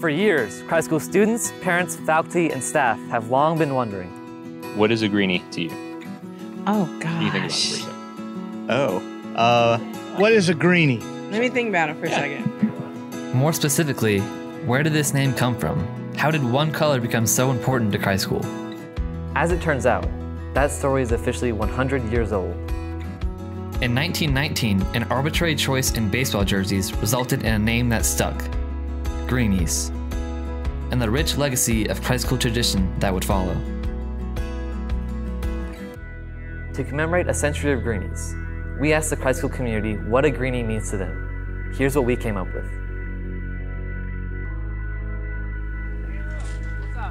For years, Christ School students, parents, faculty, and staff have long been wondering. What is a greenie to you? Oh, What do you think about it for a gosh. Oh, uh, What is a greenie? Let me think about it for a second. More specifically, where did this name come from? How did one color become so important to Christ School? As it turns out, that story is officially 100 years old. In 1919, an arbitrary choice in baseball jerseys resulted in a name that stuck Greenies, and the rich legacy of Christ School tradition that would follow. To commemorate a century of Greenies, we asked the Christ School community what a Greenie means to them. Here's what we came up with.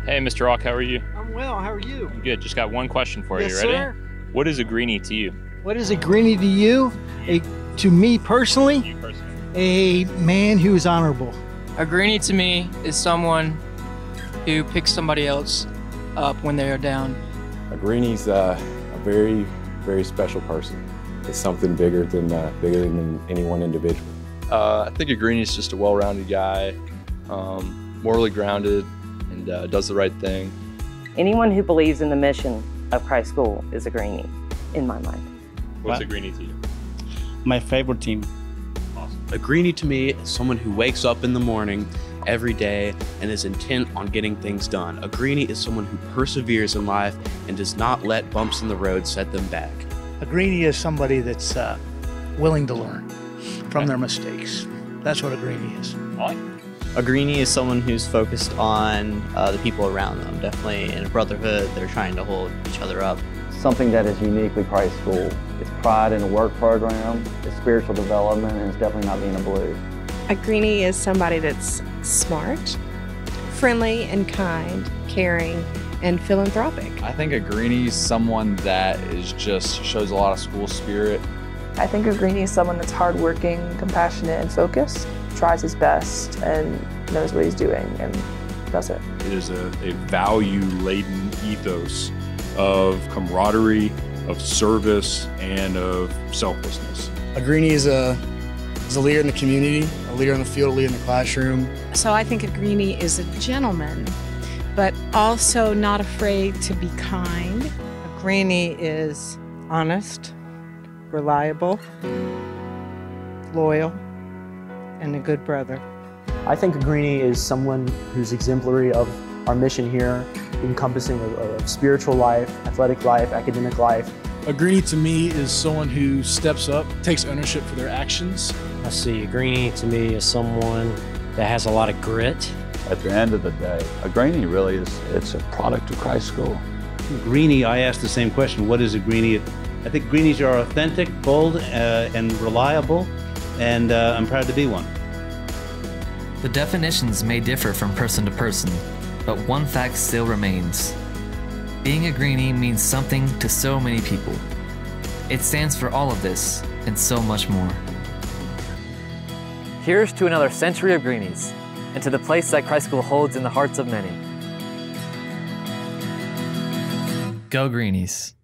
Hey, Mr. Rock, how are you? I'm well. How are you? I'm Good. Just got one question for yes, you. Ready? sir. What is a greenie to you? What is a greenie to you? A, to me personally, You personally. a man who is honorable. A greenie to me is someone who picks somebody else up when they are down. A greenie's uh, a very, very special person. It's something bigger than uh, bigger than any one individual. Uh, I think a Greenie's just a well-rounded guy, um, morally grounded, and uh, does the right thing. Anyone who believes in the mission of Christ School is a greenie, in my mind. What's What? a greenie to you? my favorite team. A greenie to me is someone who wakes up in the morning every day and is intent on getting things done. A greenie is someone who perseveres in life and does not let bumps in the road set them back. A greenie is somebody that's uh, willing to learn from their mistakes. That's what a greenie is. A greenie is someone who's focused on uh, the people around them. Definitely in a brotherhood, they're trying to hold each other up. Something that is uniquely Christ School. It's pride in a work program, it's spiritual development, and it's definitely not being a blue. A greenie is somebody that's smart, friendly and kind, caring, and philanthropic. I think a greenie is someone that is just shows a lot of school spirit. I think a greenie is someone that's hardworking, compassionate, and focused, tries his best, and knows what he's doing, and does it. It is a, a value laden ethos of camaraderie, of service, and of selflessness. A greenie is a is a leader in the community, a leader in the field, a leader in the classroom. So I think a greenie is a gentleman, but also not afraid to be kind. A greenie is honest, reliable, loyal, and a good brother. I think a greenie is someone who's exemplary of our mission here, encompassing of, of spiritual life, athletic life, academic life. A greenie to me is someone who steps up, takes ownership for their actions. I see a greenie to me is someone that has a lot of grit. At the end of the day, a greenie really is it's a product of Christ School. Greenie, I asked the same question. What is a greenie? I think greenies are authentic, bold, uh, and reliable, and uh, I'm proud to be one. The definitions may differ from person to person, but one fact still remains. Being a greenie means something to so many people. It stands for all of this and so much more. Here's to another century of greenies, and to the place that Christ School holds in the hearts of many. Go Greenies.